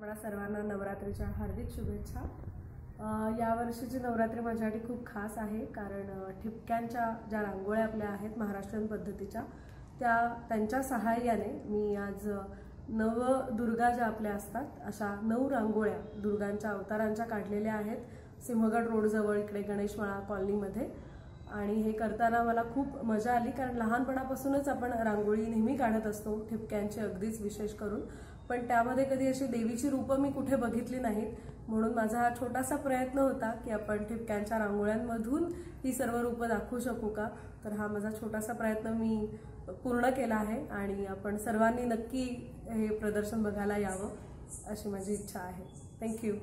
आपणा सर्वांना नवरात्रीच्या हार्दिक शुभेच्छा. यावर्षीची नवरात्री माझ्यासाठी खूप खास आहे कारण ठिपक्यांच्या ज्या रांगोळ्या आपल्या आहेत महाराष्ट्रीयन पद्धतीच्या त्या त्यांच्या सहाय्याने मी आज नव दुर्गा ज्या आपल्या असतात अशा नऊ रांगोळ्या दुर्गांच्या अवतारांच्या काढलेल्या आहेत सिंहगड रोडजवळ इकडे गणेशमाळा कॉलनीमध्ये. आणि हे करताना मला खूप मजा आली कारण लहानपणापासूनच आपण रांगोळी नेहमी काढत असतो ठिपक्यांची अगदीच विशेष करून. पण त्यामध्ये कधी अशी देवीची रूपं मी कुठे बघितली नाहीत. म्हणून माझा हा छोटासा प्रयत्न होता की आपण ठिपक्यांच्या रांगोळ्यांमधून ही सर्व रूपं दाखवू शकू का? तर हा माझा छोटासा प्रयत्न मी पूर्ण केला आहे आणि आपण सर्वांनी नक्की हे प्रदर्शन बघायला यावं अशी माझी इच्छा आहे. थँक्यू